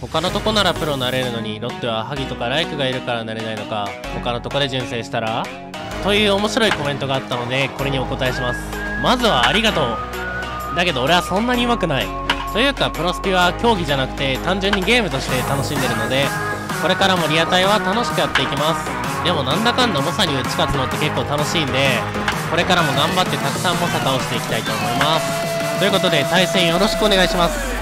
他のとこならプロなれるのにロッテは萩とかライクがいるからなれないのか他のとこで純正したら？という面白いコメントがあったのでこれにお答えします。まずはありがとう。だけど俺はそんなに上手くない。というかプロスピは競技じゃなくて単純にゲームとして楽しんでるのでこれからもリアタイは楽しくやっていきます。でもなんだかんだ猛者に打ち勝つのって結構楽しいんでこれからも頑張ってたくさん猛者倒していきたいと思います。ということで対戦よろしくお願いします。